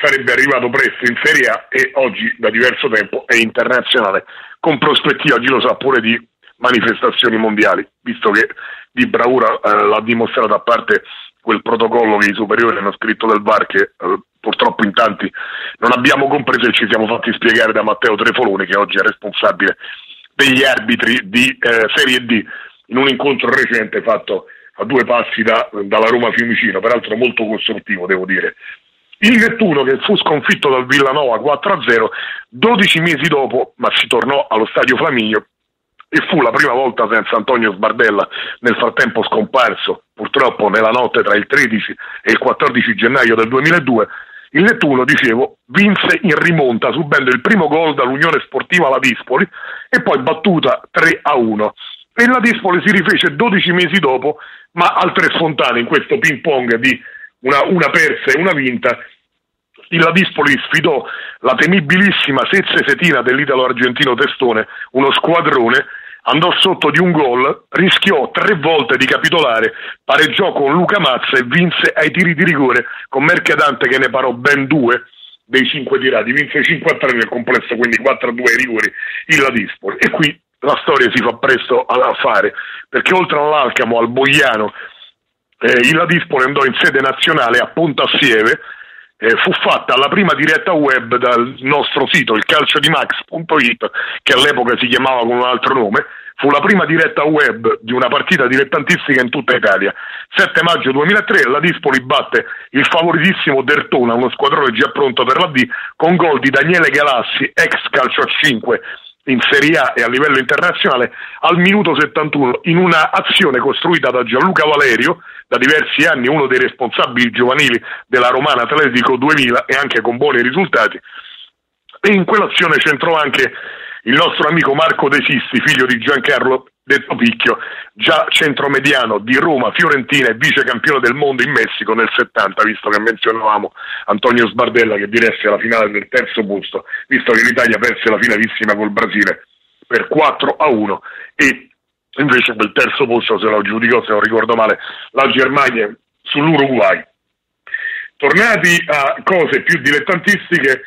sarebbe arrivato presto in Serie A e oggi da diverso tempo è internazionale, con prospettiva, chi lo sa, pure di manifestazioni mondiali, visto che di bravura eh, l'ha dimostrato a parte quel protocollo che i superiori hanno scritto del VAR che eh, purtroppo in tanti non abbiamo compreso e ci siamo fatti spiegare da Matteo Trefoloni che oggi è responsabile degli arbitri di eh, Serie D in un incontro recente fatto a due passi da, dalla Roma Fiumicino, peraltro molto costruttivo devo dire. Il Nettuno che fu sconfitto dal Villanova 4-0, 12 mesi dopo, ma si tornò allo stadio Flaminio e fu la prima volta senza Antonio Sbardella, nel frattempo scomparso purtroppo nella notte tra il 13 e il 14 gennaio del 2002, il Nettuno, dicevo, vinse in rimonta subendo il primo gol dall'Unione Sportiva La Dispoli e poi battuta 3 a 1. E la Dispoli si rifece 12 mesi dopo, ma altre sfontane in questo ping pong di una, una persa e una vinta. La Dispoli sfidò la temibilissima Sezze Setina dell'Italo Argentino Testone, uno squadrone andò sotto di un gol, rischiò tre volte di capitolare, pareggiò con Luca Mazza e vinse ai tiri di rigore con Mercadante che ne parò ben due dei cinque tirati, vinse 5 a 3 nel complesso, quindi 4 a 2 ai rigori il Ladispoli. E qui la storia si fa presto a fare, perché oltre all'Alcamo, al Bogliano, eh, il Ladispoli andò in sede nazionale a Pontassieve, eh, fu fatta la prima diretta web dal nostro sito, il calciodimax.it, che all'epoca si chiamava con un altro nome, fu la prima diretta web di una partita dilettantistica in tutta Italia. 7 maggio 2003 la Dispoli batte il favoritissimo Dertona, uno squadrone già pronto per la D, con gol di Daniele Galassi, ex calcio a 5 in Serie A e a livello internazionale al minuto 71 in una azione costruita da Gianluca Valerio, da diversi anni uno dei responsabili giovanili della Romana Atletico 2000 e anche con buoni risultati. E in quell'azione c'entrò anche il nostro amico Marco De Sisti, figlio di Giancarlo detto Picchio, già centromediano di Roma, Fiorentina e vice campione del mondo in Messico nel 70, visto che menzionavamo Antonio Sbardella che diresse alla finale del terzo posto, visto che l'Italia perse la finalissima col Brasile per 4 a 1 e invece quel terzo posto se lo aggiudicò, se non ricordo male, la Germania sull'Uruguay. Tornati a cose più dilettantistiche,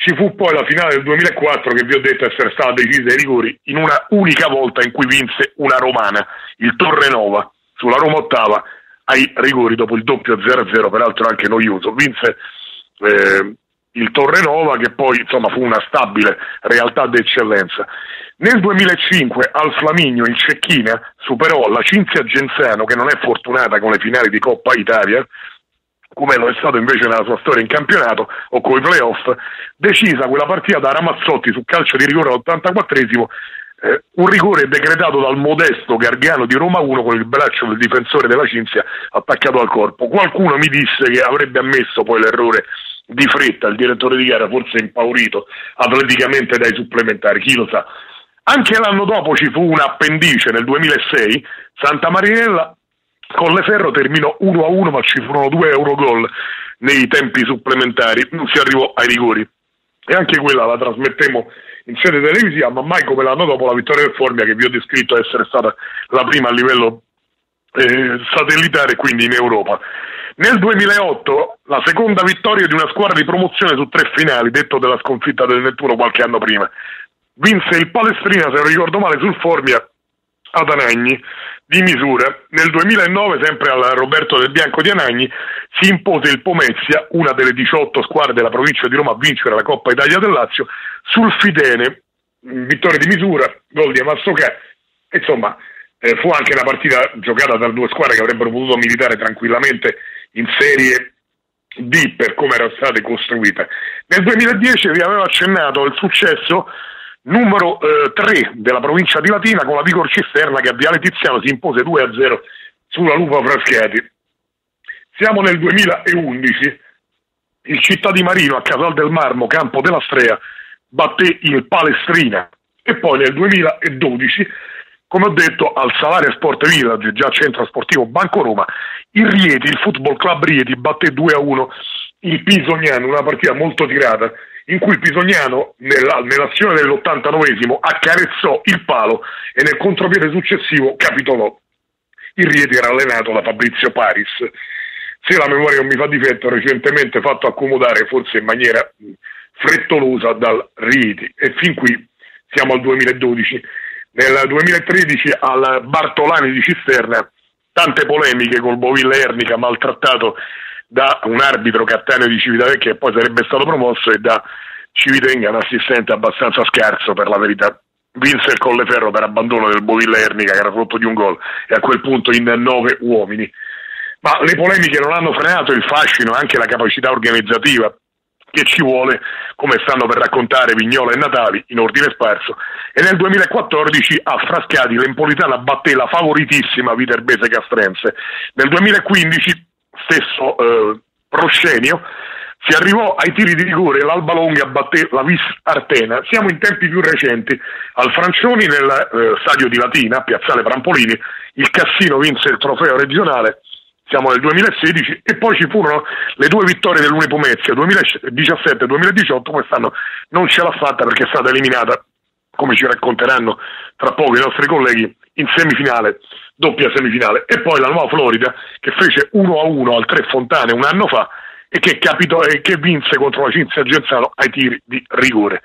ci fu poi la finale del 2004 che vi ho detto essere stata decisa ai rigori in una unica volta in cui vinse una romana, il Torrenova, sulla Roma ottava ai rigori dopo il doppio 0-0, peraltro anche noioso. Vinse eh, il Torrenova che poi insomma fu una stabile realtà d'eccellenza. Nel 2005 al Flaminio in Cecchina superò la Cinzia Genzano che non è fortunata con le finali di Coppa Italia come lo è stato invece nella sua storia in campionato o con i playoff, decisa quella partita da Ramazzotti su calcio di rigore all'84esimo, eh, un rigore decretato dal modesto Gargano di Roma 1 con il braccio del difensore della Cinzia attaccato al corpo. Qualcuno mi disse che avrebbe ammesso poi l'errore di fretta, il direttore di gara forse impaurito atleticamente dai supplementari, chi lo sa. Anche l'anno dopo ci fu un appendice nel 2006, Santa Marinella Colleferro terminò 1-1 ma ci furono due Eurogol nei tempi supplementari, non si arrivò ai rigori e anche quella la trasmettemmo in sede televisiva, ma mai come l'anno dopo la vittoria del Formia che vi ho descritto essere stata la prima a livello eh, satellitare, quindi in Europa. Nel 2008 la seconda vittoria di una squadra di promozione su tre finali, detto della sconfitta del Nettuno qualche anno prima. Vinse il Palestrina, se non ricordo male, sul Formia ad Anagni di misura. Nel 2009, sempre al Roberto del Bianco di Anagni, si impose il Pomezia, una delle 18 squadre della provincia di Roma, a vincere la Coppa Italia del Lazio, sul Fidene, vittoria di misura, gol di Amassocà. Insomma, eh, fu anche una partita giocata da due squadre che avrebbero potuto militare tranquillamente in Serie D per come erano state costruite. Nel 2010 vi avevo accennato il successo numero eh, 3 della provincia di Latina con la Vigor Cisterna che a Viale Tiziano si impose 2-0 sulla Lupa Fraschetti. Siamo nel 2011, il Città di Marino a Casal del Marmo, campo della Strea, batté il Palestrina. E poi nel 2012, come ho detto, al Salaria Sport Village, già centro sportivo Banco Roma, il Rieti, il Football Club Rieti, batté 2-1 il Pisognano, una partita molto tirata in cui Pisognano nella, nell'azione dell'89esimo accarezzò il palo e nel contropiede successivo capitolò. Il Rieti era allenato da Fabrizio Paris. se la memoria non mi fa difetto, recentemente fatto accomodare forse in maniera frettolosa dal Rieti e fin qui siamo al 2012. Nel 2013 al Bartolani di Cisterna tante polemiche col Boville Ernica maltrattato da un arbitro Cattaneo di Civitavecchia che poi sarebbe stato promosso e da Civitenga, un assistente abbastanza scarso per la verità. Vinse il Colleferro per abbandono del Boville Ernica che era frutto di un gol e a quel punto in nove uomini. Ma le polemiche non hanno frenato il fascino anche la capacità organizzativa che ci vuole, come stanno per raccontare Vignola e Natali, in ordine sparso, e nel 2014 a Frascati l'Empolitana batté la favoritissima Viterbese Castrense. Nel 2015, stesso eh, proscenio, si arrivò ai tiri di rigore, l'Alba Longa batté la Vis Artena. Siamo in tempi più recenti. Al Francioni, nel eh, stadio di Latina, piazzale Prampolini, il Cassino vinse il trofeo regionale siamo nel 2016 e poi ci furono le due vittorie dell'Unipomezia 2017 e 2018 quest'anno non ce l'ha fatta perché è stata eliminata come ci racconteranno tra poco i nostri colleghi in semifinale doppia semifinale. E poi la Nuova Florida che fece 1 a 1 al Tre Fontane un anno fa e che, capitò, e che vinse contro la Cinzia Genzano ai tiri di rigore.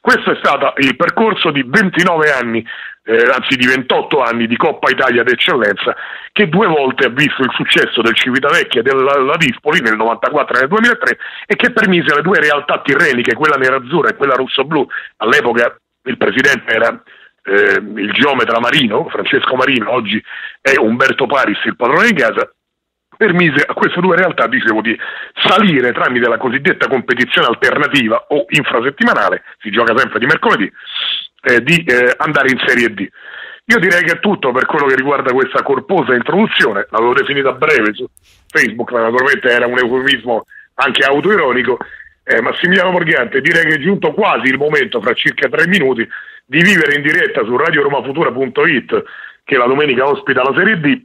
Questo è stato il percorso di 29 anni, eh, anzi di 28 anni di Coppa Italia d'eccellenza, che due volte ha visto il successo del Civitavecchia e della Dispoli nel 94 e nel 2003 e che permise alle due realtà tirreniche, quella nerazzurra e quella russo-blu, all'epoca il presidente era eh, il geometra Marino, Francesco Marino, oggi è Umberto Paris il padrone di casa, permise a queste due realtà, dicevo, di salire tramite la cosiddetta competizione alternativa o infrasettimanale, si gioca sempre di mercoledì, eh, di eh, andare in Serie D. Io direi che è tutto per quello che riguarda questa corposa introduzione, l'avevo definita breve su Facebook, ma naturalmente era un eufemismo anche autoironico. Eh, Massimiliano Morgante, direi che è giunto quasi il momento, fra circa tre minuti, di vivere in diretta su radioromafutura.it, che la domenica ospita la Serie D,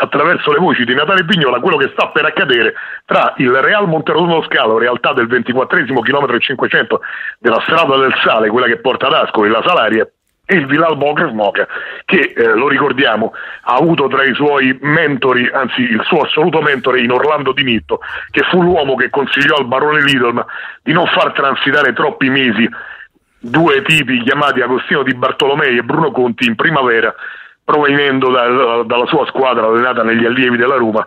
attraverso le voci di Natale Pignola quello che sta per accadere tra il Real Monteroso Scalo, realtà del 24 chilometro e 500 della strada del sale, quella che porta ad Ascoli, la Salaria, e il Villalbo Smoca, che eh, lo ricordiamo ha avuto tra i suoi mentori, anzi il suo assoluto mentore in Orlando Di Nitto, che fu l'uomo che consigliò al barone Lidl di non far transitare troppi mesi due tipi chiamati Agostino Di Bartolomei e Bruno Conti in primavera provenendo da, dalla sua squadra allenata negli allievi della Roma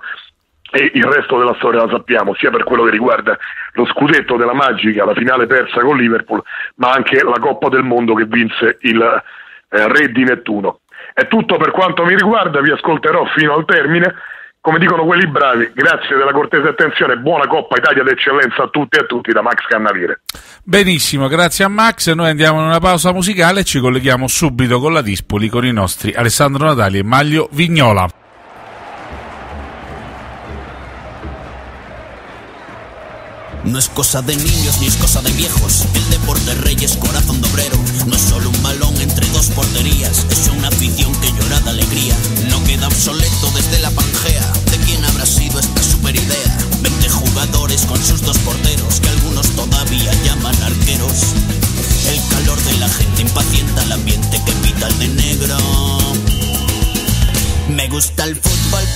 e il resto della storia la sappiamo, sia per quello che riguarda lo scudetto della Magica, la finale persa con Liverpool, ma anche la Coppa del Mondo che vinse il eh, Re di Nettuno. È tutto per quanto mi riguarda, vi ascolterò fino al termine come dicono quelli bravi, grazie della cortese attenzione, buona Coppa Italia d'eccellenza a tutti e a tutti da Max Cannavire. Benissimo, grazie a Max, noi andiamo in una pausa musicale e ci colleghiamo subito con la Dispoli con i nostri Alessandro Natali e Maglio Vignola. No es cosa de niños ni es cosa de viejos. El deporte rey es corazón de obrero. No es solo un balón entre dos porterías. Es una afición que llora de alegría.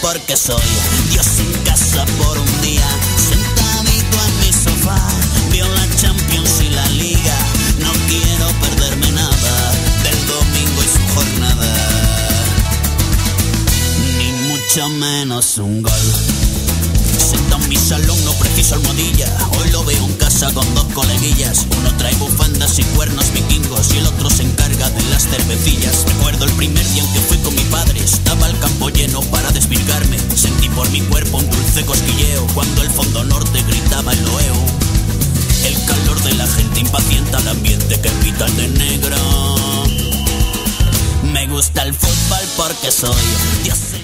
Porque soy Dios en casa por un día Vio la Champions y la Liga. No quiero perderme nada del domingo y su jornada. Ni mucho menos un gol. Senta en mi salón, no preciso almohadilla. Hoy lo veo en casa con dos coleguillas. Uno trae bufandas y cuernos vikingos y el otro se encarga de las cervecillas. Recuerdo el primer día en que fui con mi padre. Estaba el campo lleno para desvirgarme. Sentí por mi cuerpo un dulce cosquilleo cuando el fondo norte gritaba el loeo. El calor de la gente impacienta el ambiente que pita de negro. Me gusta il football perché soy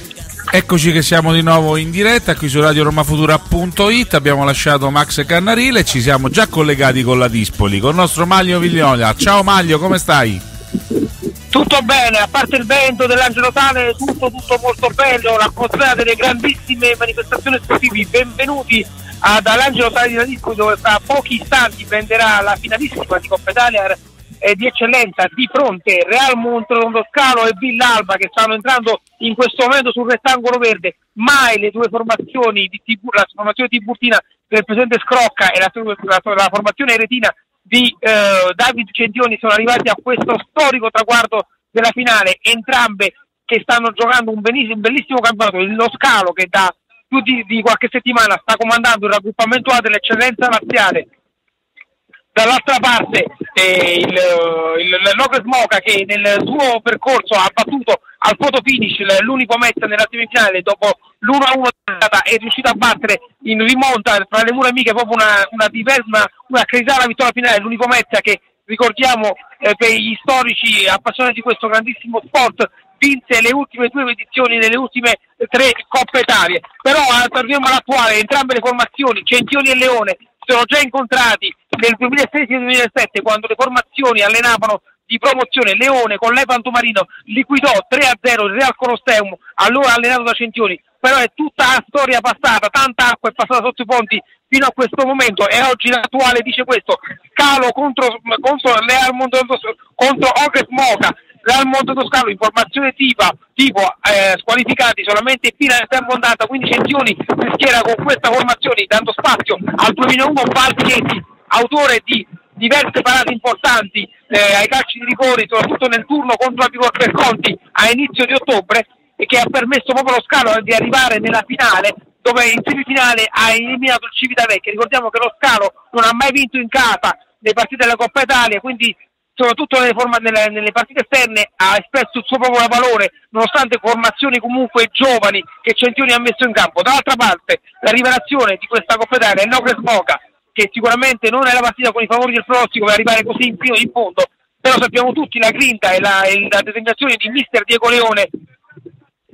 Eccoci che siamo di nuovo in diretta qui su radioromafutura.it, abbiamo lasciato Max Cannarile e ci siamo già collegati con la Dispoli, con il nostro Maglio Vigliola. Ciao Maglio, come stai? Tutto bene, a parte il vento dell'Angelo Tale, tutto, tutto molto bello, l'atmosfera delle grandissime manifestazioni esplosivi, benvenuti ad Alangelo Tale di Disco dove tra pochi istanti prenderà la finalissima di Coppa Italia eh, di eccellenza di fronte Real Monterondo Scalo e Villalba che stanno entrando in questo momento sul rettangolo verde, mai le due formazioni di Tibur, la formazione tiburtina del presidente Scrocca e la, la, la formazione retina di eh, David Centioni sono arrivati a questo storico traguardo della finale, entrambe che stanno giocando un, un bellissimo campionato, lo Scalo che da più di, di, qualche settimana sta comandando il raggruppamento A dell'eccellenza laziale dall'altra parte eh, il, il, il Lopez Moca che nel suo percorso ha battuto al photo finish l'unico match nella semifinale dopo l'1-1 è riuscito a battere in rimonta tra le mura amiche proprio una, una una, una accreditata vittoria finale. L'unico match che ricordiamo eh, per gli storici appassionati di questo grandissimo sport vinse le ultime due edizioni nelle ultime tre Coppe Italie. Però torniamo all'attuale. Entrambe le formazioni Centioni e Leone sono già incontrati nel 2016-2017 quando le formazioni allenavano di promozione Leone con Lepanto Marino liquidò 3-0 il Real Colosseum allora allenato da Centioni. Però è tutta la storia passata tanta acqua è passata sotto i ponti fino a questo momento e oggi l'attuale dice questo Scalo contro, contro Real Mondo contro Ogres Moca Real Monte Toscano informazione tipo, tipo eh, squalificati solamente fino al tempo andata quindi Centioni si schiera con questa formazione dando spazio al 2001 Baltichetti autore di diverse parate importanti eh, ai calci di rigore soprattutto nel turno contro la Picor Conti a inizio di ottobre e che ha permesso proprio lo Scalo di arrivare nella finale dove in semifinale ha eliminato il Civitavecchia. Ricordiamo che lo Scalo non ha mai vinto in casa le partite della Coppa Italia quindi soprattutto nelle, forma, nelle, nelle, partite esterne ha espresso il suo proprio valore nonostante formazioni comunque giovani che Centioni ha messo in campo. Dall'altra parte la rivelazione di questa Coppa Italia è Nocres Moca che sicuramente non è la partita con i favori del prossimo per arrivare così in fino in fondo, però sappiamo tutti la grinta e la, e la determinazione di mister Diego Leone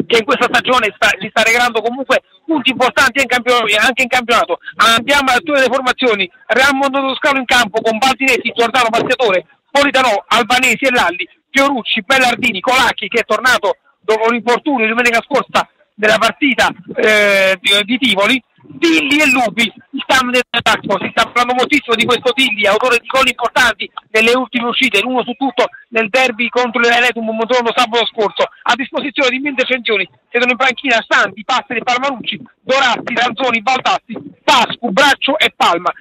che in questa stagione sta, ci sta regalando comunque punti importanti anche in campionato. Andiamo a tutte le formazioni, Real Mondo Toscano in campo con Baldinetti, Giordano Bastiatore, Politano, Albanesi e Lalli, Fiorucci, Bellardini, Colacchi che è tornato dopo un infortunio domenica scorsa della partita eh, di, di, Tivoli, Tilli e Lupi, il stam dell'attacco, si sta parlando moltissimo di questo Tilli, autore di gol importanti nelle ultime uscite, l'uno su tutto nel derby contro l'Enetum Montrono sabato scorso, a disposizione di mille centrioni, vedono in panchina Santi, Passeri, Palmarucci, Doratti, Ranzoni, Baltassi, Pascu, Braccio e Palma.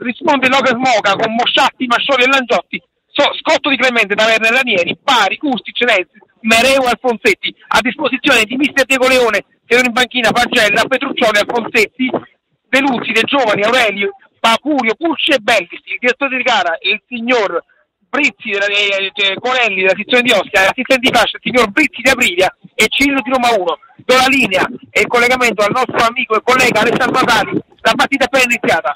risponde Lopez Moca con Mosciatti, Mascioli e Langiotti, So, Scotto di Clemente, Taverna e Ranieri, Pari, Custi, Cenezzi, Mereu e Alfonsetti, a disposizione di mister Diego Leone, che sono in panchina, Pagella, Petruccione, Alfonsetti, De Luzzi, De Giovani, Aurelio, Papurio, Pulci e Bellis, il direttore di gara il signor Brizzi, eh, eh, Corelli della sezione di Ostia, l'assistente di fascia, il signor Brizzi di Aprilia e Cirillo di Roma 1. Do la linea e il collegamento al nostro amico e collega Alessandro Natali, la partita è appena iniziata.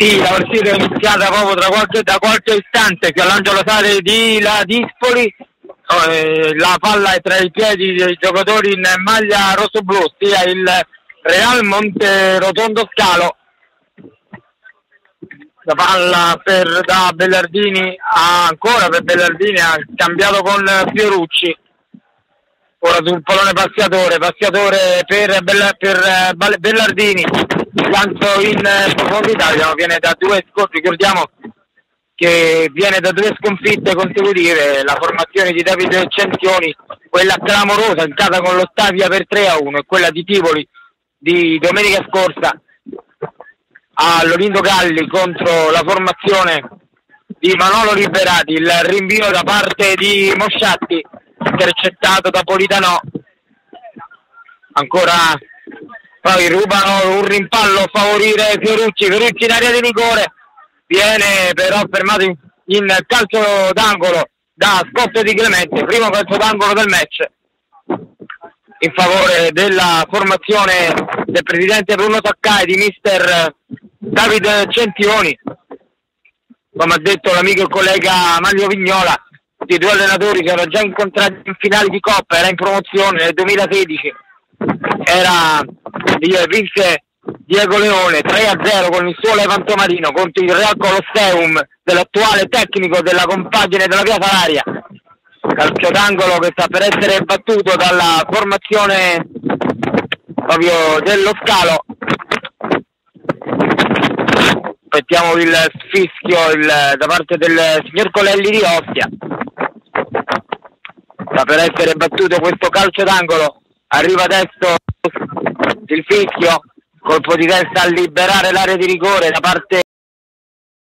Sì, la partita è iniziata proprio qualche, da qualche istante, che all'Angelo Sale di La Dispoli, eh, la palla è tra i piedi dei giocatori in maglia rosso-blu, sia il Real Monte Rotondo Scalo. La palla per, da Bellardini, ancora per Bellardini, ha cambiato con Fiorucci. Ora sul pallone passiatore, passiatore per, per uh, Bellardini, lancio in uh, profondità, diciamo, viene da due scontri, ricordiamo che viene da due sconfitte consecutive, la formazione di Davide Centioni, quella clamorosa in casa con l'Ottavia per 3 a 1 e quella di Tivoli di domenica scorsa all'Olindo Galli contro la formazione di Manolo Liberati, il rinvio da parte di Mosciatti intercettato da Politano. Ancora poi rubano un rimpallo a favorire Fiorucci. Fiorucci in area di rigore. Viene però fermato in, in calcio d'angolo da Scotto di Clemente. Primo calcio d'angolo del match in favore della formazione del presidente Bruno Taccai di mister Davide Centioni. Come ha detto l'amico e collega Maglio Vignola i due allenatori si erano già incontrati in finale di Coppa, era in promozione nel 2016, era, vinse Diego Leone 3-0 con il suo Levanto Marino contro il Real Colosseum dell'attuale tecnico della compagine della Via Salaria. Calcio d'angolo che sta per essere battuto dalla formazione proprio dello scalo. aspettiamo il fischio il, da parte del signor Colelli di Ostia. Sta per essere battuto questo calcio d'angolo, arriva adesso il fischio, colpo di testa a liberare l'area di rigore da parte